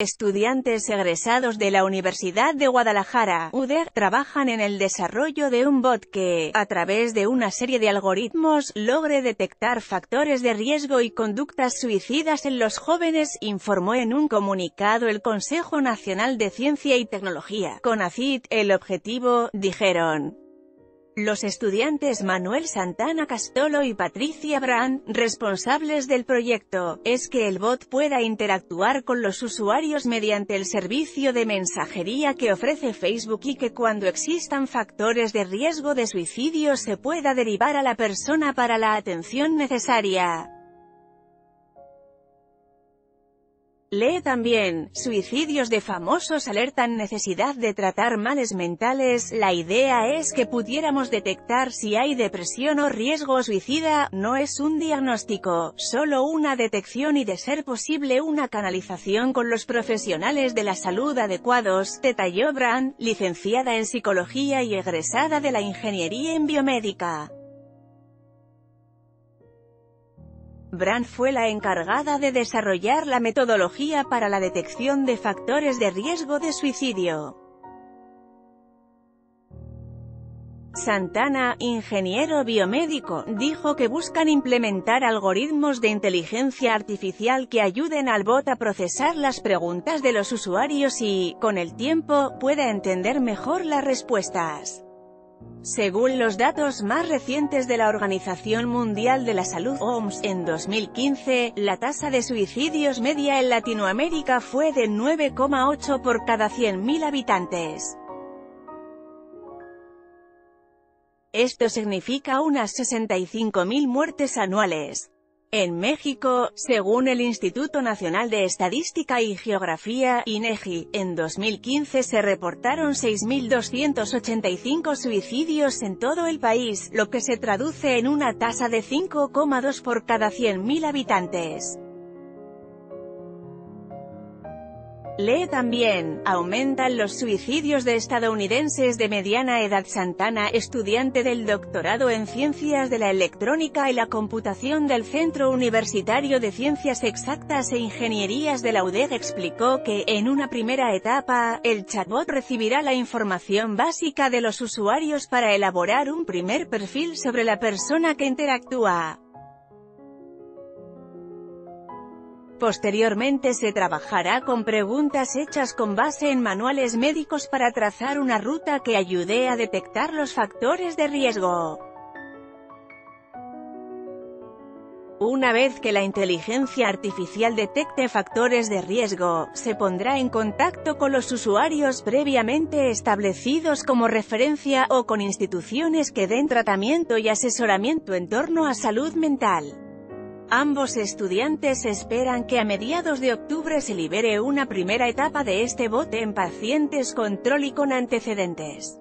Estudiantes egresados de la Universidad de Guadalajara, UDER, trabajan en el desarrollo de un bot que, a través de una serie de algoritmos, logre detectar factores de riesgo y conductas suicidas en los jóvenes, informó en un comunicado el Consejo Nacional de Ciencia y Tecnología, CONACYT, el objetivo, dijeron, los estudiantes Manuel Santana Castolo y Patricia Brand, responsables del proyecto, es que el bot pueda interactuar con los usuarios mediante el servicio de mensajería que ofrece Facebook y que cuando existan factores de riesgo de suicidio se pueda derivar a la persona para la atención necesaria. Lee también, suicidios de famosos alertan necesidad de tratar males mentales, la idea es que pudiéramos detectar si hay depresión o riesgo suicida, no es un diagnóstico, solo una detección y de ser posible una canalización con los profesionales de la salud adecuados, detalló Brand, licenciada en psicología y egresada de la ingeniería en biomédica. Brand fue la encargada de desarrollar la metodología para la detección de factores de riesgo de suicidio. Santana, ingeniero biomédico, dijo que buscan implementar algoritmos de inteligencia artificial que ayuden al bot a procesar las preguntas de los usuarios y, con el tiempo, pueda entender mejor las respuestas. Según los datos más recientes de la Organización Mundial de la Salud OMS, en 2015, la tasa de suicidios media en Latinoamérica fue de 9,8 por cada 100.000 habitantes. Esto significa unas 65.000 muertes anuales. En México, según el Instituto Nacional de Estadística y Geografía, INEGI, en 2015 se reportaron 6.285 suicidios en todo el país, lo que se traduce en una tasa de 5,2 por cada 100.000 habitantes. Lee también, aumentan los suicidios de estadounidenses de mediana edad Santana, estudiante del doctorado en Ciencias de la Electrónica y la Computación del Centro Universitario de Ciencias Exactas e Ingenierías de la UDEG explicó que, en una primera etapa, el chatbot recibirá la información básica de los usuarios para elaborar un primer perfil sobre la persona que interactúa. Posteriormente se trabajará con preguntas hechas con base en manuales médicos para trazar una ruta que ayude a detectar los factores de riesgo. Una vez que la inteligencia artificial detecte factores de riesgo, se pondrá en contacto con los usuarios previamente establecidos como referencia, o con instituciones que den tratamiento y asesoramiento en torno a salud mental. Ambos estudiantes esperan que a mediados de octubre se libere una primera etapa de este bote en pacientes control y con antecedentes.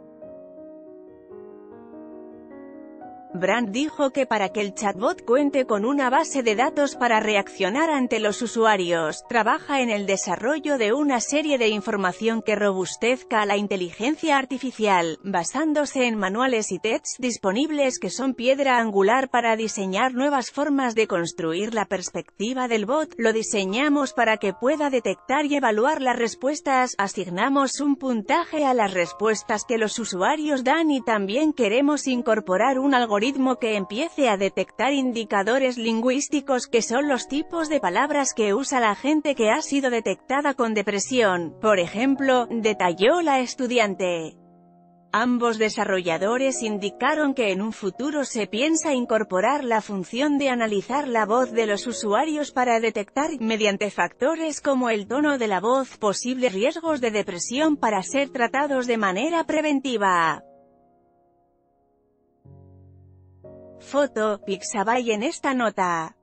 Brand dijo que para que el chatbot cuente con una base de datos para reaccionar ante los usuarios, trabaja en el desarrollo de una serie de información que robustezca la inteligencia artificial, basándose en manuales y tests disponibles que son piedra angular para diseñar nuevas formas de construir la perspectiva del bot. Lo diseñamos para que pueda detectar y evaluar las respuestas, asignamos un puntaje a las respuestas que los usuarios dan y también queremos incorporar un que empiece a detectar indicadores lingüísticos que son los tipos de palabras que usa la gente que ha sido detectada con depresión, por ejemplo, detalló la estudiante. Ambos desarrolladores indicaron que en un futuro se piensa incorporar la función de analizar la voz de los usuarios para detectar, mediante factores como el tono de la voz, posibles riesgos de depresión para ser tratados de manera preventiva. Foto, Pixabay en esta nota.